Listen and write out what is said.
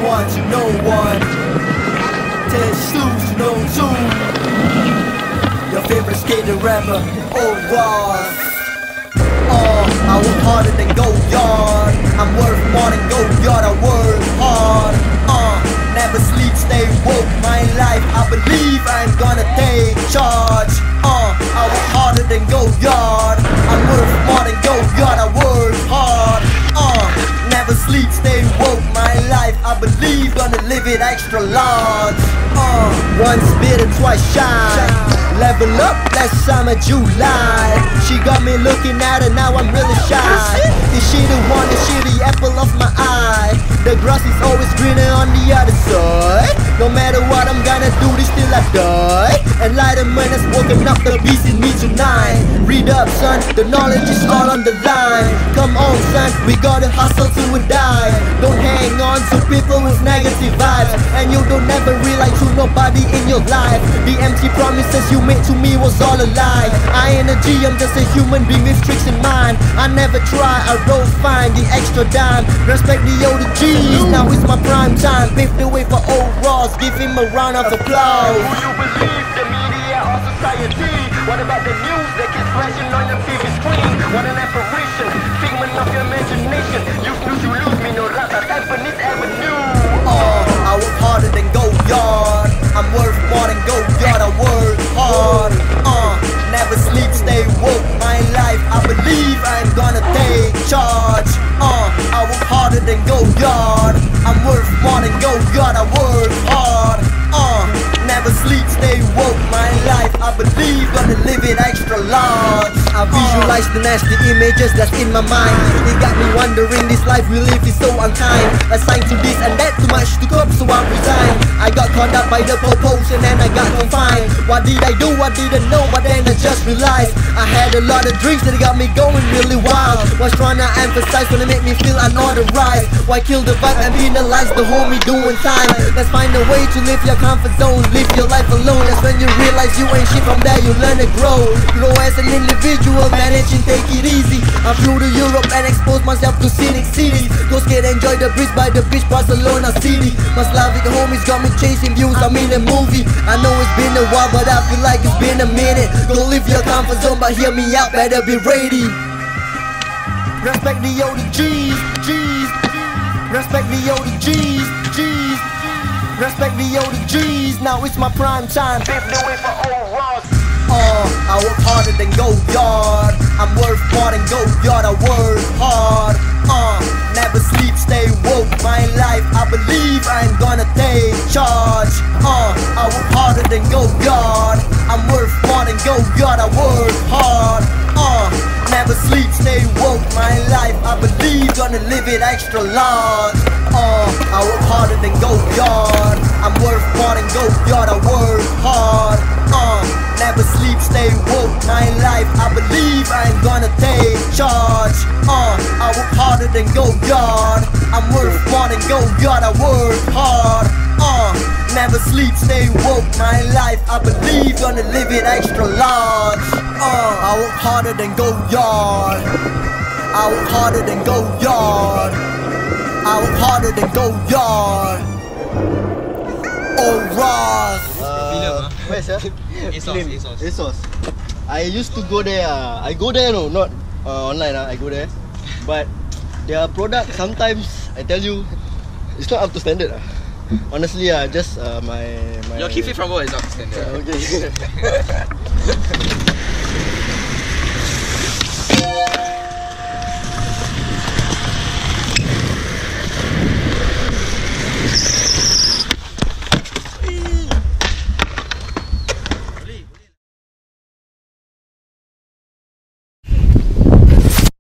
one to no one. Shoes to no two. Your favorite skater rapper, old Ross. Oh, I work harder than go yard. I'm worth more than go yard. I work hard. Gonna it extra large. Uh, once bitten, twice shy. Level up last summer, July. She got me looking at her, now I'm really shy. Is she the one? Is she the apple of my eye? The grass is always greener on the other side. No matter what I'm gonna do, this till I die. Enlightenment has woken up the beast in me tonight. Read up, son, the knowledge is all on the line. Come on, son, we gotta hustle till we die. Nobody in your life. The empty promises you made to me was all a lie. I ain't a G, I'm just a human being with tricks in mind. I never try, I roll fine, the extra dime. Respect the older G's, now it's my prime time. Pave the way for old Ross, give him a round of applause. Who you believe, the media or society? What about the news that keeps flashing on your TV screen? What an apparition, figment of your imagination. The nasty images that's in my mind. It got me wondering this life we live is so unkind. Assigned to this and that, too much to cope, so I resign. I got caught up by the propulsion and I got confined. What did I do? I didn't know, but then I just realized I had a lot of drinks that got me going really wild. Was trying to emphasize it made me feel unauthorized. Why kill the vibe and penalize the homie doing time? Let's find a way to live your comfort zone, live your life alone. That's when you realize you ain't shit. From there you learn to grow, grow as an individual, manage take it easy. I flew to Europe and exposed myself to scenic cities. Go skate, enjoy the breeze by the beach, Barcelona city. My Slavic homies got me chasing views. I'm in a movie. I know it's been a while, but I feel like it's been a minute. Go leave your comfort zone, but hear me out, better be ready. Respect the older G's. Respect the older G's. Respect the older G's. Now it's my prime time. The way for old Ross. Uh, I work harder than go yard. I'm worth more than go yard. I work hard. Uh, never sleep, stay woke. My life, I believe I'm gonna take charge. Uh, I work harder than go yard. I'm worth more than go yard. I work hard. Uh, never sleep, stay woke. My life, I believe gonna live it extra large. Uh, I work harder than go yard. I'm worth more than go yard. I work hard. Life, I believe I'm gonna take charge. Uh, I work harder than go yard. I'm worth more than go yard. I work hard. Uh, never sleep, stay woke. My life, I believe gonna live it extra large. Uh, I work harder than go yard. I work harder than go yard. I work harder than go yard. Oh, Ross. Uh, where sir? ASOS, ASOS. ASOS. I used to go there. ah. I go there no, not uh, online. ah. I go there, but their product sometimes I tell you, it's not up to standard. ah. Honestly, ah, just uh, my my. Your key fit from work is up to standard. Okay.